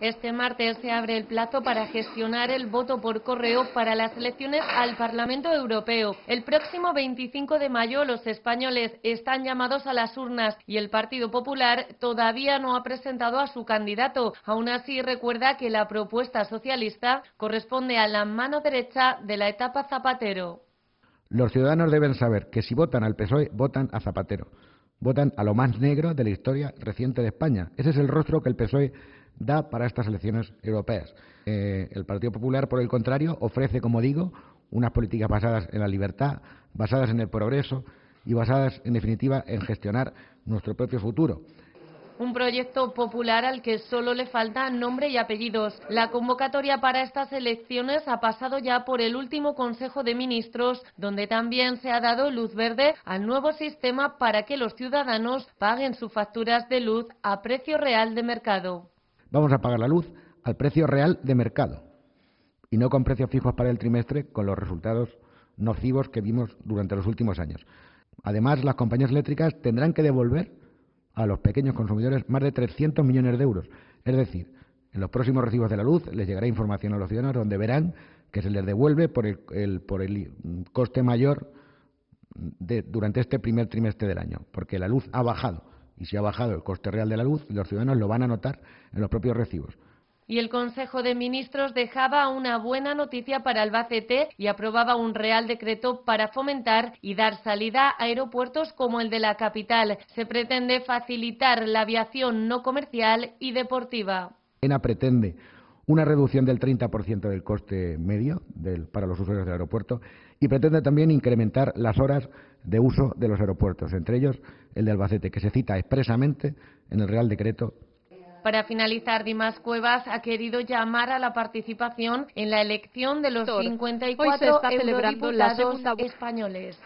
Este martes se abre el plazo para gestionar el voto por correo para las elecciones al Parlamento Europeo. El próximo 25 de mayo los españoles están llamados a las urnas y el Partido Popular todavía no ha presentado a su candidato. Aún así recuerda que la propuesta socialista corresponde a la mano derecha de la etapa Zapatero. Los ciudadanos deben saber que si votan al PSOE, votan a Zapatero. Votan a lo más negro de la historia reciente de España. Ese es el rostro que el PSOE da para estas elecciones europeas. Eh, el Partido Popular, por el contrario, ofrece, como digo, unas políticas basadas en la libertad, basadas en el progreso y basadas, en definitiva, en gestionar nuestro propio futuro. Un proyecto popular al que solo le faltan nombre y apellidos. La convocatoria para estas elecciones ha pasado ya por el último Consejo de Ministros, donde también se ha dado luz verde al nuevo sistema para que los ciudadanos paguen sus facturas de luz a precio real de mercado vamos a pagar la luz al precio real de mercado y no con precios fijos para el trimestre con los resultados nocivos que vimos durante los últimos años. Además, las compañías eléctricas tendrán que devolver a los pequeños consumidores más de 300 millones de euros. Es decir, en los próximos recibos de la luz les llegará información a los ciudadanos donde verán que se les devuelve por el, por el coste mayor de, durante este primer trimestre del año, porque la luz ha bajado y si ha bajado el coste real de la luz, los ciudadanos lo van a notar en los propios recibos. Y el Consejo de Ministros dejaba una buena noticia para Albacete y aprobaba un real decreto para fomentar y dar salida a aeropuertos como el de la capital. Se pretende facilitar la aviación no comercial y deportiva. ENA pretende una reducción del 30% del coste medio para los usuarios del aeropuerto y pretende también incrementar las horas de uso de los aeropuertos, entre ellos el de Albacete, que se cita expresamente en el Real Decreto para finalizar, Dimas Cuevas ha querido llamar a la participación en la elección de los 54 eurodiputados españoles.